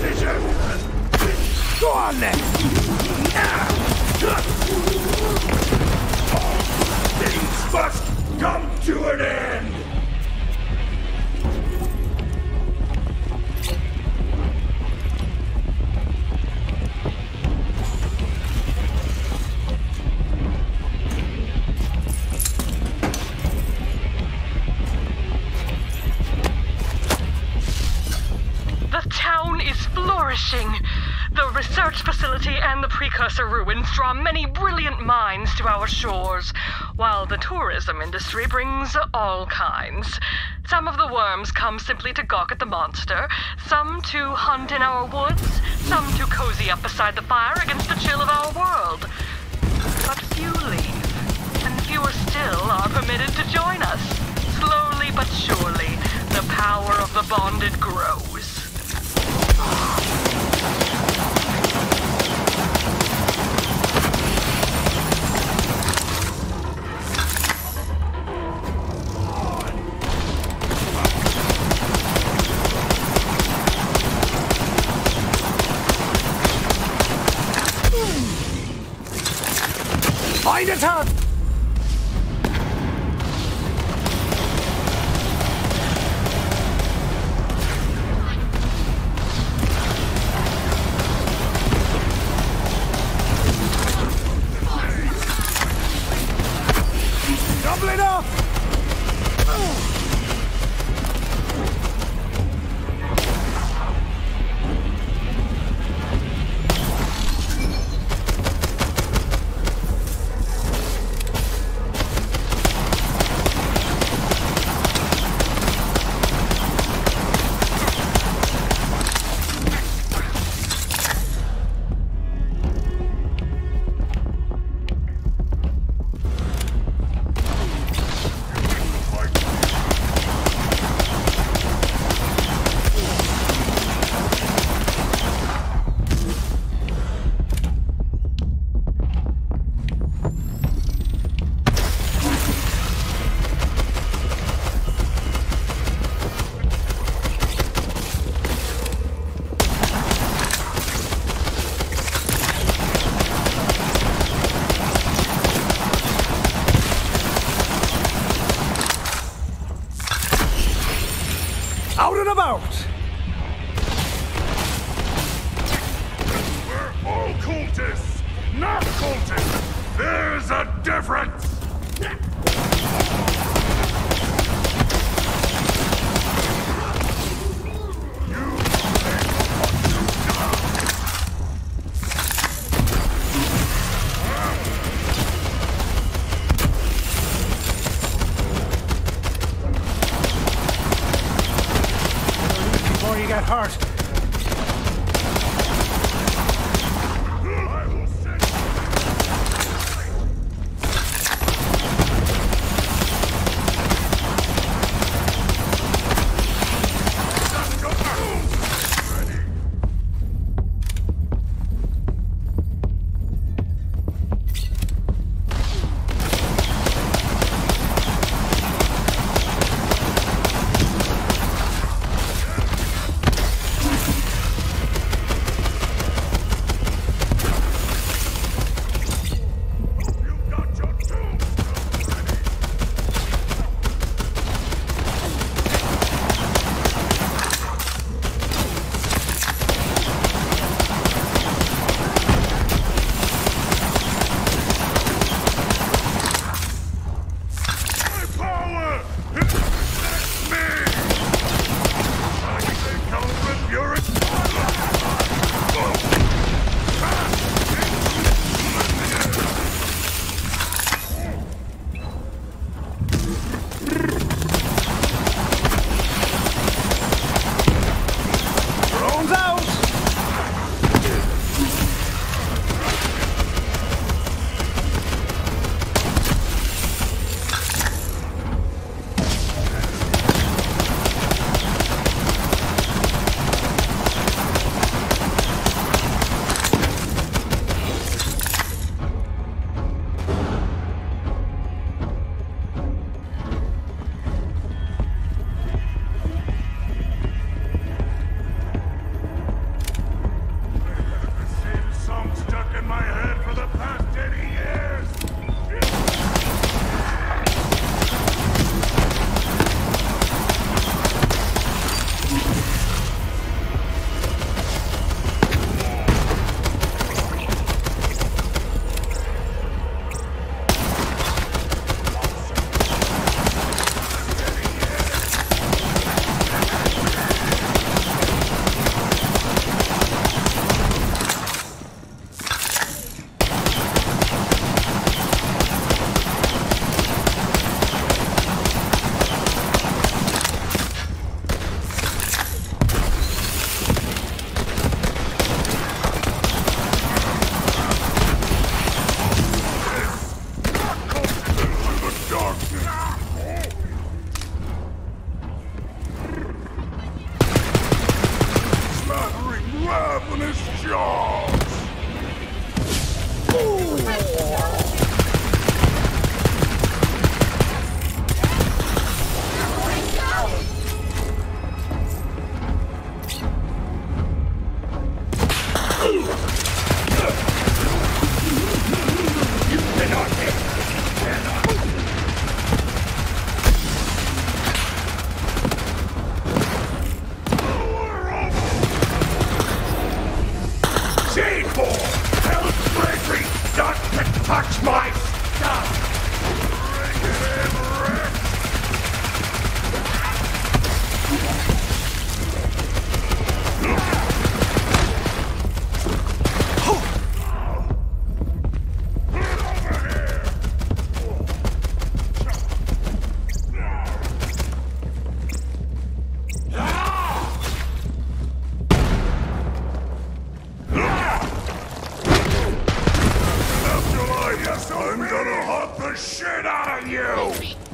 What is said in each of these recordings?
Go on then! Things must come to an end! Town is flourishing. The research facility and the precursor ruins draw many brilliant minds to our shores, while the tourism industry brings all kinds. Some of the worms come simply to gawk at the monster, some to hunt in our woods, some to cozy up beside the fire against the chill of our world. But few leave, and fewer still are permitted to join us. Slowly but surely, the power of the bonded grows. Find My I'm gonna hop the shit out of you!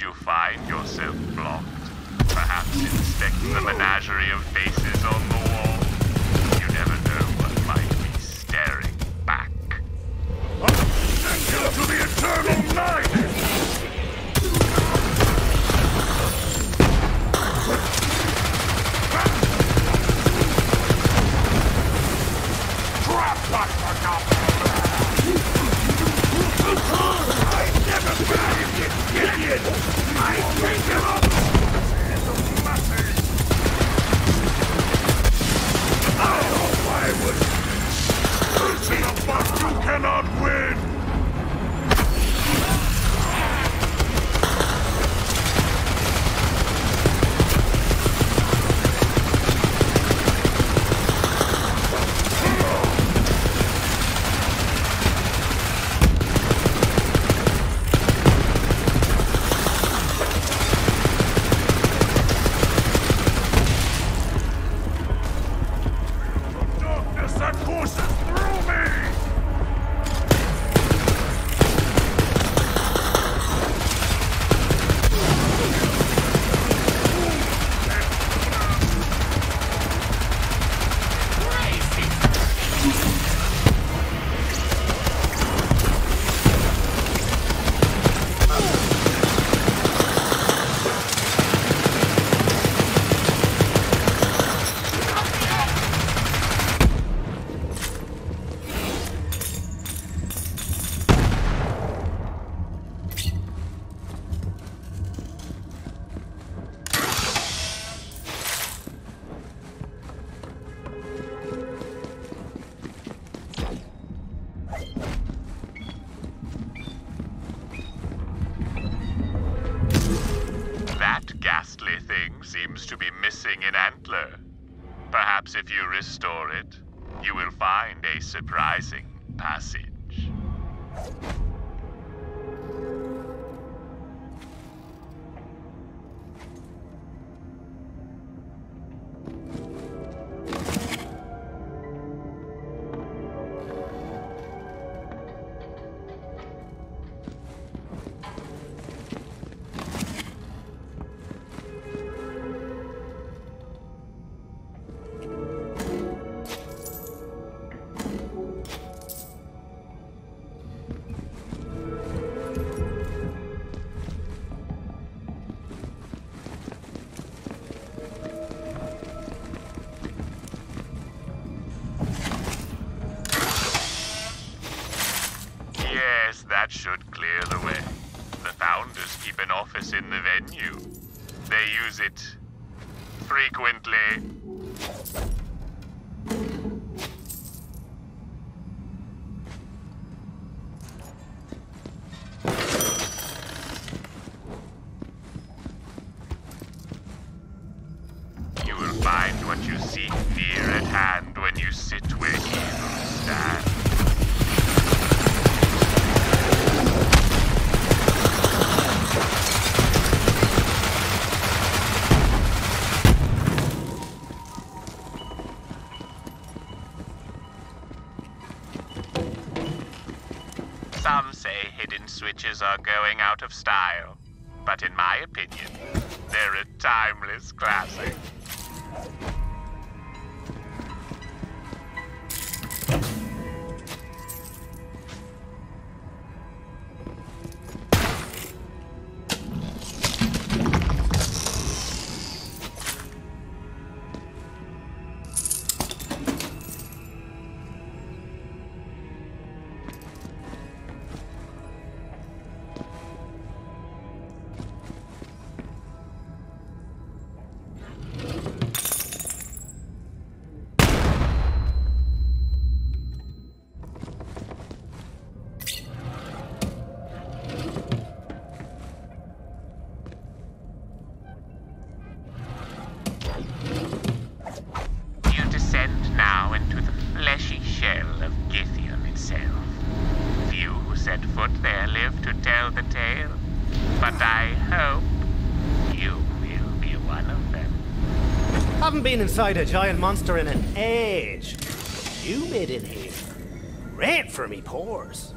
You find yourself blocked? Perhaps inspecting the menagerie of faces on. You will find a surprising passage. frequently. hidden switches are going out of style. But in my opinion, they're a timeless classic. been inside a giant monster in an age. Humid in here. Rant for me pores.